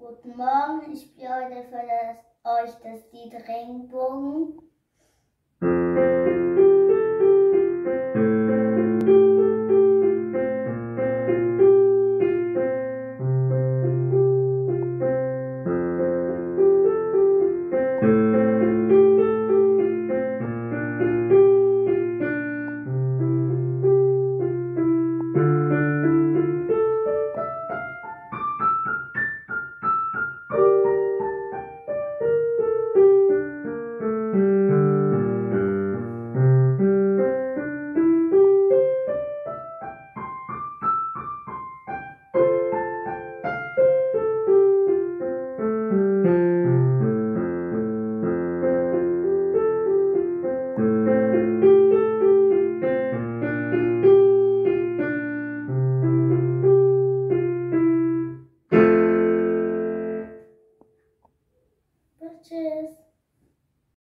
Guten Morgen, ich spiele heute für das, euch das Lied Regenbogen. messages.